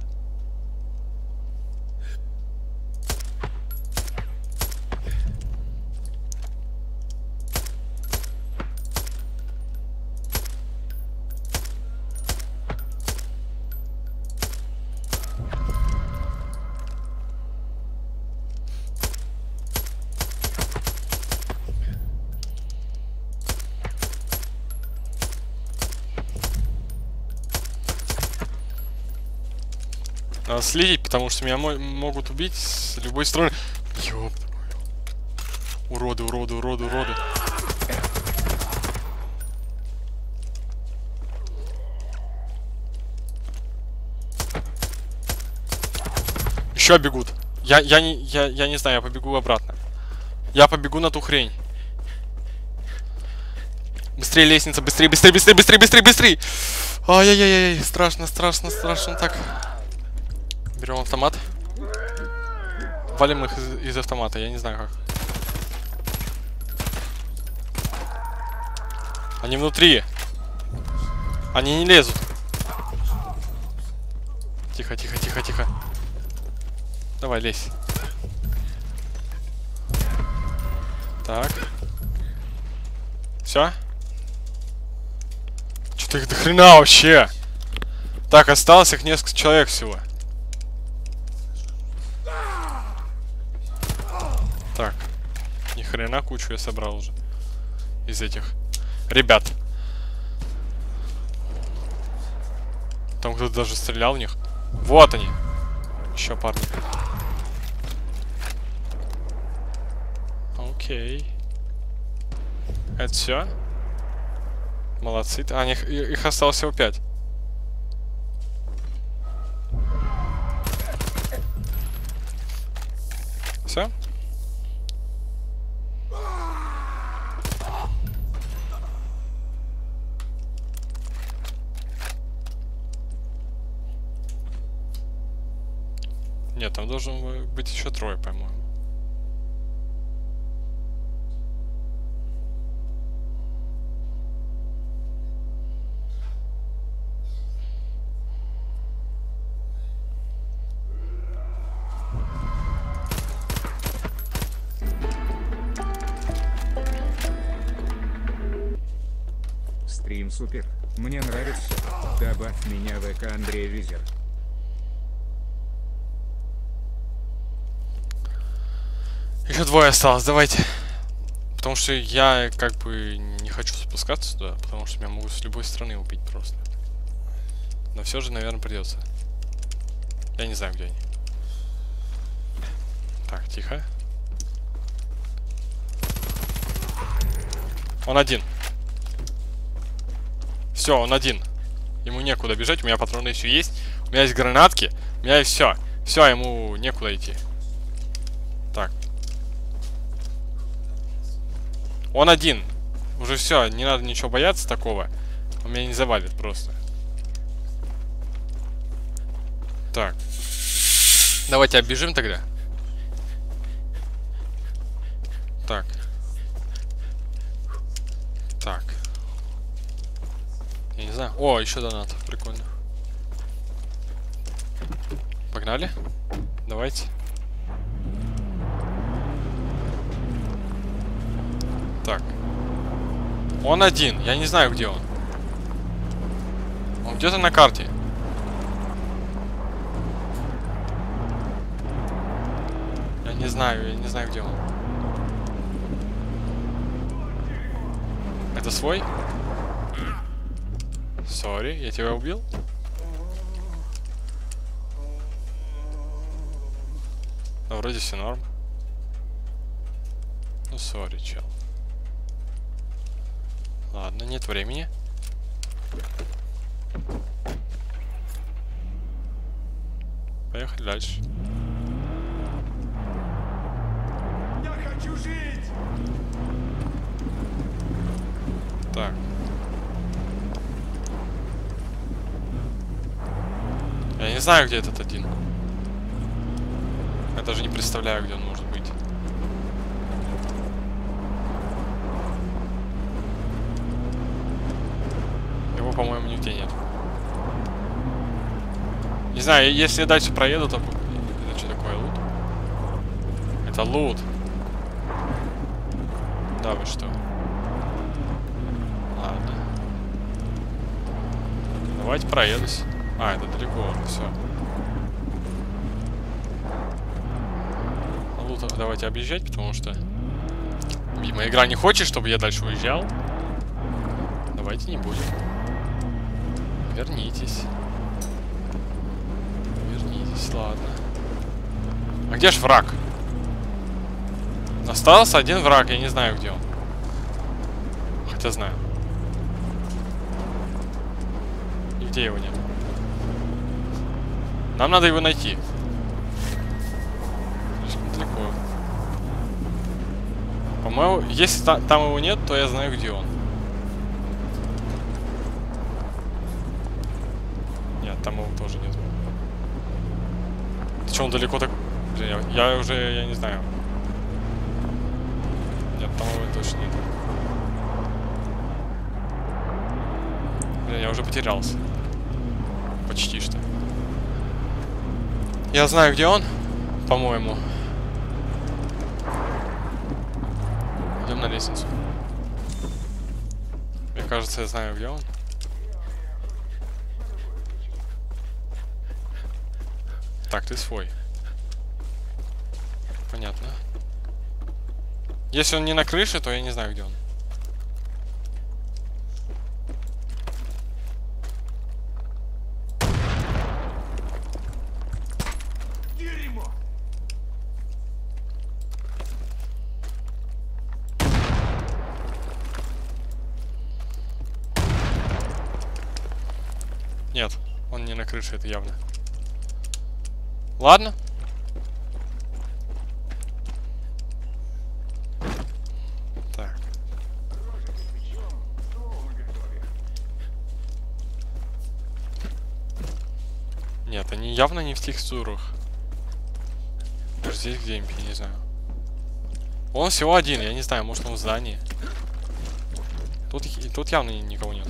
Надо следить, потому что меня мо- могут убить с любой стороны. Ёп. Уроды, уроды, уроды, уроды. Еще бегут. Я, я, не, я, я не знаю, я побегу обратно. Я побегу на ту хрень. Быстрее лестница, быстрее, быстрее, быстрее, быстрее, быстрее, быстрее. Ай-яй-яй-яй, страшно, страшно, страшно. Так. Берем автомат. Валим их из, из автомата, я не знаю как. Они внутри. Они не лезут. Тихо, тихо, тихо, тихо. Давай, лезь. Так. Все? Что-то их до хрена вообще. Так, осталось их несколько человек всего. хрена кучу я собрал уже. Из этих ребят. Там кто-то даже стрелял в них. Вот они. Еще парни. Окей. Это все? Молодцы. А, них, их осталось всего пять. Все? Нет, там должен бы- быть еще трое, по-моему.
Стрим супер. Мне нравится. Добавь меня в ЭК Андрей Визер.
Еще двое осталось, давайте. Потому что я как бы не хочу спускаться туда, потому что меня могут с любой стороны убить просто. Но все же, наверное, придется. Я не знаю, где они. Так, тихо. Он один. Все, он один. Ему некуда бежать, у меня патроны еще есть. У меня есть гранатки. У меня есть все. Все, ему некуда идти. Так. Он один. Уже все, не надо ничего бояться такого. Он меня не завалит просто. Так. Давайте оббежим тогда. Так. Так. Я не знаю. О, еще донат. Прикольно. Погнали. Давайте. Так. Он один. Я не знаю, где он. Он где-то на карте. Я не знаю, я не знаю, где он. Это свой? Сори, я тебя убил? Ну, вроде все норм. Ну, сори, чел. Ладно, нет времени. Поехали дальше.
Я хочу жить!
Так. Я не знаю, где этот один. Я даже не представляю, где он может быть. Его, по-моему, нигде нет. Не знаю, если я дальше проеду, то... Это что такое, лут? Это лут. Да вы что? Ладно. Давайте проедусь. А, это далеко, все. Лут давайте объезжать, потому что... Видимо, игра не хочет, чтобы я дальше уезжал. Давайте не будем. Вернитесь. Вернитесь, ладно. А где ж враг? Остался один враг, я не знаю, где он. Хотя знаю. Нигде его нет. Нам надо его найти. Слишком далеко. По-моему, если та- там его нет, то я знаю, где он. Нет, там его тоже нет. Он далеко так... Блин, я, я уже, я не знаю. Нет, там его точно нет. Блин, я уже потерялся. Почти что. Я знаю, где он, по-моему. Идем на лестницу. Мне кажется, я знаю, где он. Так, ты свой. Понятно. Если он не на крыше, то я не знаю, где он. Нет, он не на крыше, это явно. Ладно. Так. Нет, они явно не в текстурах. Даже здесь где-нибудь, я не знаю. Он всего один, я не знаю, может он в здании. Тут, тут явно никого нет.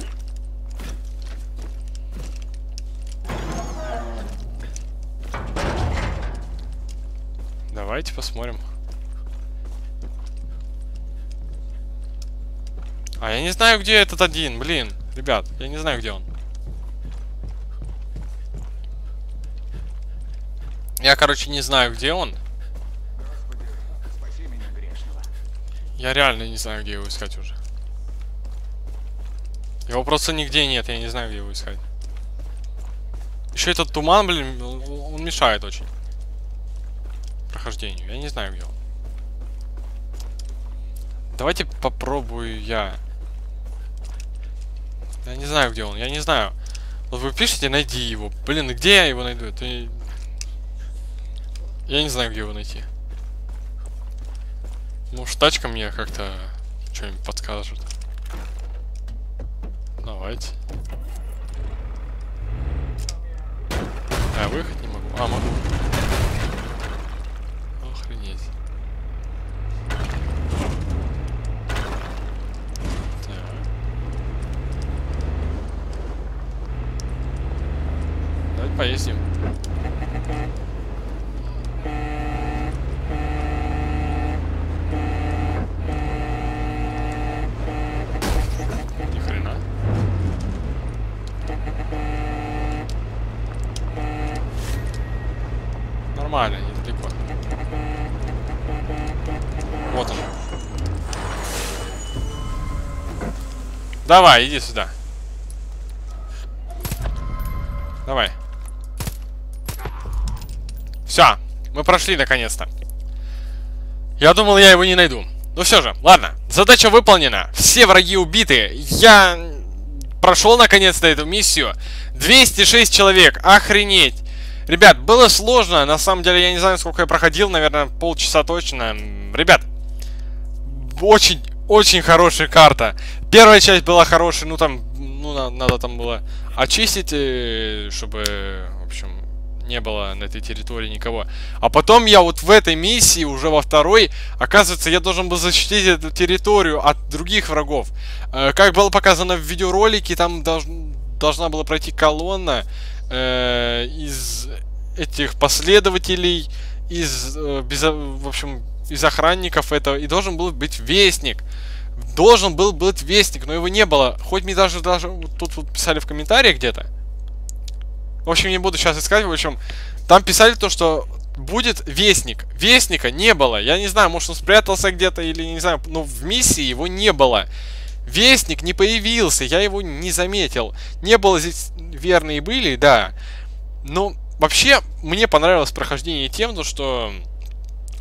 Давайте посмотрим. А я не знаю, где этот один, блин. Ребят, я не знаю, где он. Я, короче, не знаю, где он. Я реально не знаю, где его искать уже. Его просто нигде нет, я не знаю, где его искать. Еще этот туман, блин, он мешает очень. Прохождению. Я не знаю, где он. Давайте попробую я. Я не знаю, где он. Я не знаю. Вот вы пишете, найди его. Блин, где я его найду? Это... Я не знаю, где его найти. Может, тачка мне как-то что-нибудь подскажет. Давайте. А, выехать не могу. А, могу. Охренеть. Так. Давайте поездим. Нормально, недалеко. Вот он. Давай, иди сюда. Все, мы прошли наконец-то. Я думал, я его не найду. Ну все же, ладно. Задача выполнена. Все враги убиты. Я прошел наконец-то эту миссию. 206 человек. Охренеть. Ребят, было сложно. На самом деле, я не знаю, сколько я проходил. Наверное, полчаса точно. Ребят, очень, очень хорошая карта. Первая часть была хорошая. Ну, там, ну, на- надо там было очистить, э, чтобы, в общем, не было на этой территории никого. А потом я вот в этой миссии, уже во второй, оказывается, я должен был защитить эту территорию от других врагов. Э, Как было показано в видеоролике, там долж- должна была пройти колонна э, из этих последователей, из, э, безо- в общем, из охранников этого, и должен был быть вестник. Должен был быть вестник, но его не было. Хоть мне даже, даже вот тут вот писали в комментариях где-то. В общем, не буду сейчас искать. В общем, там писали то, что будет вестник. Вестника не было. Я не знаю, может он спрятался где-то или не знаю, но в миссии его не было. Вестник не появился, я его не заметил. Не было здесь верные были, да. Но вообще мне понравилось прохождение тем, то, что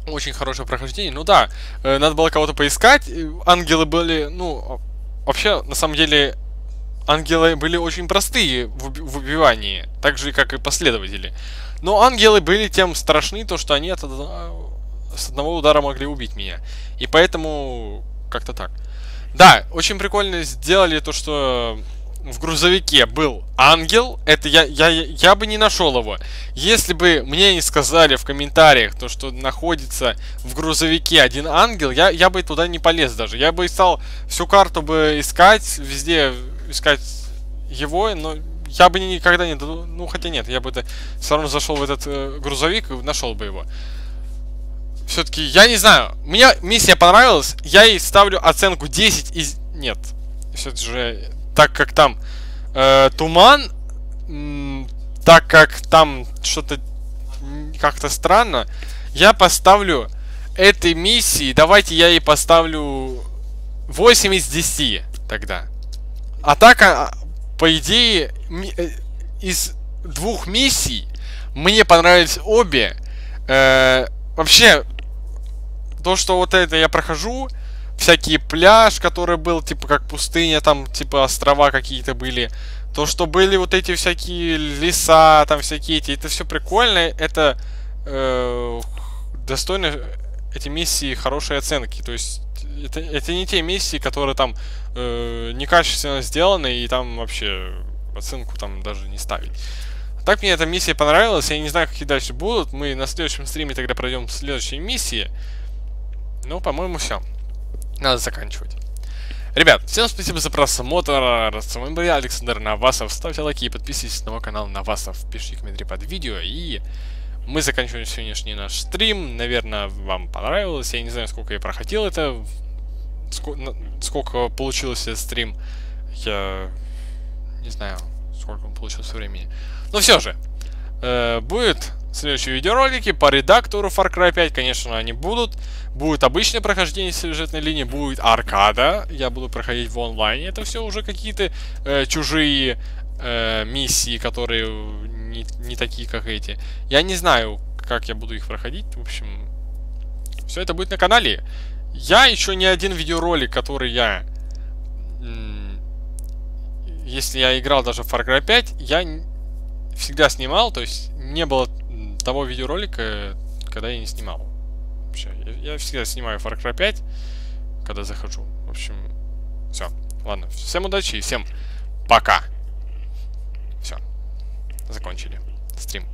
очень хорошее прохождение. Ну да, э, надо было кого-то поискать. э, Ангелы были, ну, вообще, на самом деле, ангелы были очень простые в, уби- в убивании, так же, как и последователи. Но ангелы были тем страшны, то, что они от с одного удара могли убить меня. И поэтому как-то так. Да, очень прикольно сделали то, что в грузовике был ангел. Это я, я, я бы не нашел его. Если бы мне не сказали в комментариях то, что находится в грузовике один ангел, я, я бы туда не полез даже. Я бы стал всю карту бы искать, везде искать его, но я бы никогда не... Ну, хотя нет, я бы все равно зашел в этот э, грузовик и нашел бы его. Все-таки, я не знаю, мне миссия понравилась, я ей ставлю оценку 10 из... Нет, все же, так как там э, туман, так как там что-то как-то странно, я поставлю этой миссии, давайте я ей поставлю 8 из 10 тогда. А так, а, по идее, э, из двух миссий мне понравились обе. Э, вообще, то, что вот это я прохожу, всякий пляж, который был, типа, как пустыня, там, типа, острова какие-то были. То, что были вот эти всякие леса, там, всякие эти, это все прикольно, это э, достойно эти миссии хорошей оценки. То есть, это, это не те миссии, которые там э, некачественно сделаны, и там вообще оценку там даже не ставить. Так мне эта миссия понравилась, я не знаю, какие дальше будут. Мы на следующем стриме тогда пройдем следующие миссии. Ну, по-моему, все. Надо заканчивать. Ребят, всем спасибо за просмотр. С вами был я, Александр Навасов. Ставьте лайки и подписывайтесь на мой канал Навасов. Пишите комментарии под видео. И мы заканчиваем сегодняшний наш стрим. Наверное, вам понравилось. Я не знаю, сколько я проходил это. Сколько получился этот стрим. Я не знаю, сколько он получился времени. Но все же, э, будет следующие видеоролики по редактору Far Cry 5, конечно, они будут. Будет обычное прохождение сюжетной линии, будет аркада, я буду проходить в онлайне. Это все уже какие-то э, чужие э, миссии, которые не, не такие, как эти. Я не знаю, как я буду их проходить. В общем, все это будет на канале. Я еще не один видеоролик, который я... Если я играл даже в Far Cry 5, я всегда снимал, то есть не было того видеоролика, когда я не снимал. Вообще, я всегда снимаю Far Cry 5, когда захожу. В общем, все. Ладно, всем удачи и всем пока. Все. Закончили стрим.